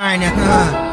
爱呢